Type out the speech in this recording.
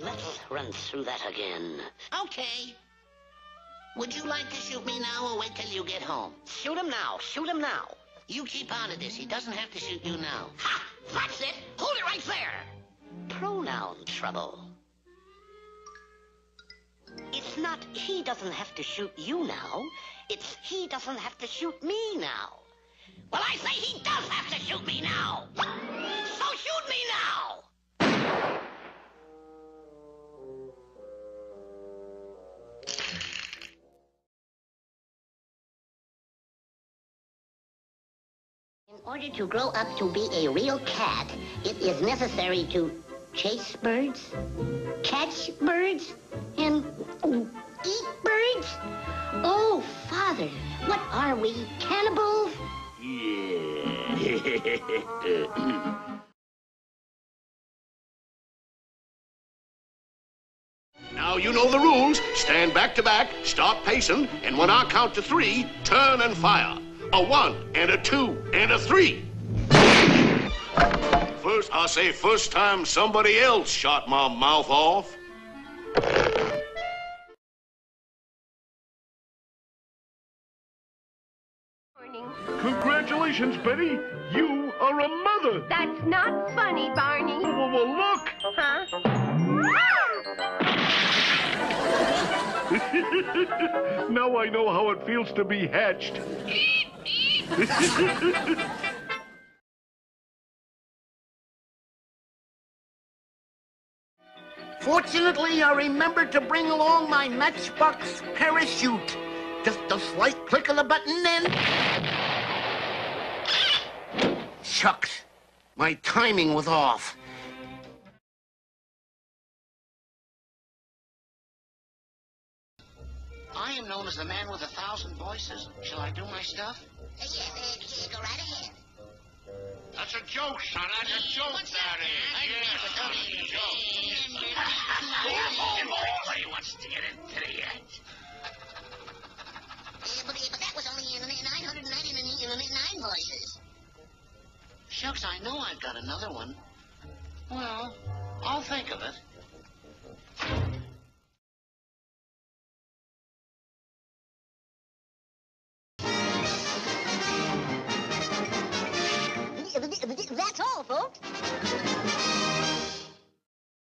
Let's run through that again. Okay. Would you like to shoot me now or wait till you get home? Shoot him now. Shoot him now. You keep out of this. He doesn't have to shoot you now. Ha! That's it. Hold it right there. Pronoun trouble. It's not he doesn't have to shoot you now. It's he doesn't have to shoot me now. Well, I say he does In order to grow up to be a real cat, it is necessary to chase birds, catch birds, and eat birds? Oh, Father, what are we, cannibals? Now you know the rules. Stand back to back, start pacing, and when I count to three, turn and fire. A one, and a two, and a three. First, I say first time somebody else shot my mouth off. Morning. Congratulations, Betty. You are a mother. That's not funny, Barney. Well, well, look. Huh? now I know how it feels to be hatched. Fortunately, I remembered to bring along my Matchbox parachute. Just a slight click of the button, and... Shucks. My timing was off. I am known as the man with a thousand voices. Shall I do my stuff? Yes, uh, go right ahead. That's a joke, son. That's a joke, that is. Yeah, that's a joke. Nobody wants to get into the act. Uh, but, but that was only in 999 voices. Shucks, I know I've got another one. Well, I'll think of it.